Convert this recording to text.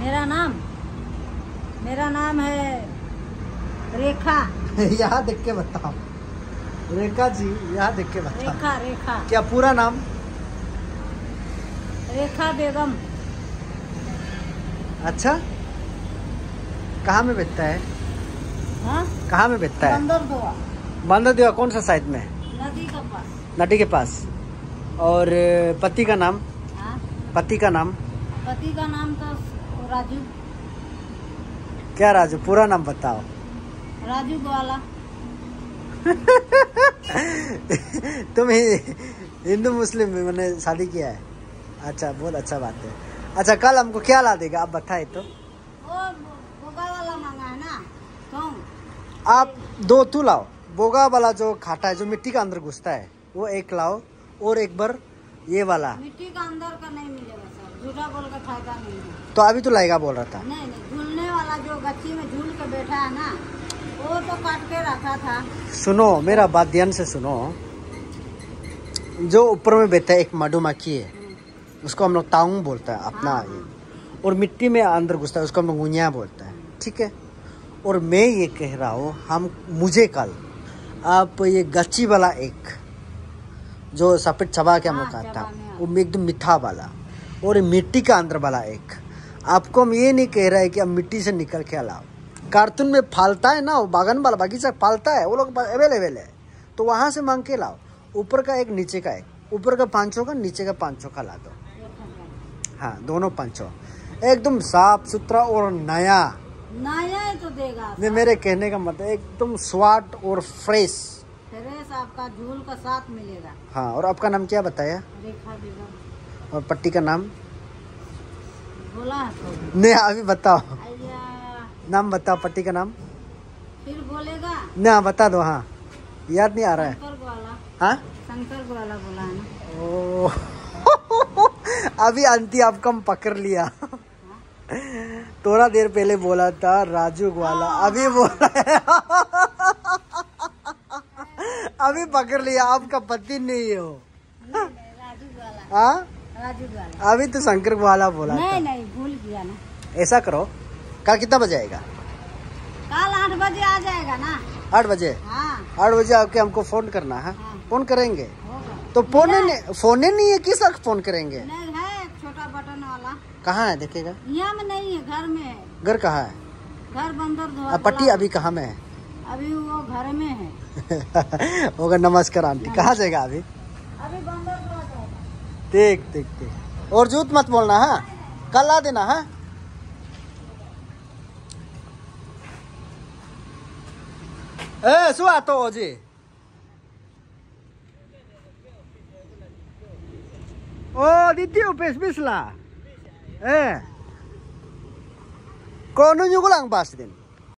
मेरा नाम मेरा नाम है रेखा। यहाँ देख के बताओ। रेखा जी यहाँ देख के बताओ। रेखा रेखा। क्या पूरा नाम? रेखा बेगम। अच्छा। कहाँ में बेचता है? हाँ? कहाँ में बेचता है? बंदर दुआ देवा कौन सा साइड में? नदी का पास। नटी के पास। और पति का नाम? हाँ। पति का नाम? पति का नाम तो राजू। क्या राजू पूरा नाम बताओ। राजू ग्वाला। तुम ही हिंदू मुस्लिम में मैंने शादी किया है। अच्छा बहुत अच्छा बात है। अच्छा कल हमको क्या ला देगा आप बताए तो। बोगा वाला मांगा है ना तुम आप दो तू लाओ। बोगा वाला जो खाटा है जो मिट्टी का अंदर घुसता है वो एक लाओ और एक बार ये वाला। मिट्टी का अंदर का नहीं मिलेगा सर। झूठा बोल का फ़ायदा नहीं है। तो अभी तो लाएगा बोल रहा था। नहीं नहीं झूलने वाला जो गच्ची में झूल के बैठा है ना वो तो काट के रखा था। सुनो मेरा बात ध्यान से सुनो। जो ऊपर में बैठा है एक मधुमक्खी है उसको हम लोग ताउंग बोलता है अपना हाँ। ये। और मिट्टी में अंदर घुसता है उसको हम लोग गुनिया बोलता है ठीक है? और मैं ये कह रहा हूँ हम मुझे कल आप ये गच्ची वाला एक जो सफ़ेद चबा के हम लोग हाँ, खाता वो एकदम मीठा वाला और मिट्टी का अंदर वाला एक। आपको हम ये नहीं कह रहे हैं कि अब मिट्टी से निकल के लाओ कार्टून में फालता है ना वो बागान वाला बगीचा फालता है वो लोग अवेलेबल है। तो वहाँ से मांग के लाओ। ऊपर का एक नीचे का एक। ऊपर का पाँचों का नीचे का पाँचों का ला दो। हाँ दोनों पाँचों। एकदम साफ़ सुथरा और नया। नया ही तो देगा ये मेरे कहने का मतलब एकदम स्वाद और फ्रेश। आपका झूल का साथ मिलेगा। हाँ और आपका नाम क्या बताया? रेखा बेगम और पट्टी का नाम? बोला तो। नहीं अभी बताओ। नाम बताओ पट्टी का नाम। फिर बोलेगा? ना बता दो हाँ। याद नहीं आ रहा है। हाँ? शंकर ग्वाला बोला है ना। ओ अभी आंटी आपको हम पकड़ लिया। थोड़ा देर पहले बोला था राजू ग्वाला। अभी बोला है। अभी पकड़ लिया आपका पति नहीं हो। हाँ? अभी तो शंकर ग्वाला बोला नहीं नहीं भूल गया ना। ऐसा करो कल कितना बजे आएगा? कल आठ बजे आ जाएगा ना। आठ बजे? हाँ। आठ बजे आके हमको फ़ोन करना है? हाँ। फ़ोन करेंगे? तो फ़ोन नहीं फ़ोन ही नहीं है किस वक्त फ़ोन करेंगे? नहीं है छोटा बटन वाला। कहाँ है देखेगा यहाँ में नहीं है घर में है। घर कहाँ है? घर बंदर पट्टी अभी कहाँ में है? अभी वो घर में है। होगा नमस्कार आंटी। कहाँ जाएगा अभी? अभी देख देख देख। और जूत मत बोलना है? कल आ देना है? ए सु आतो जी। ओ दीदी उपेश बिसला। ए। कौन युगलांग पास दिन?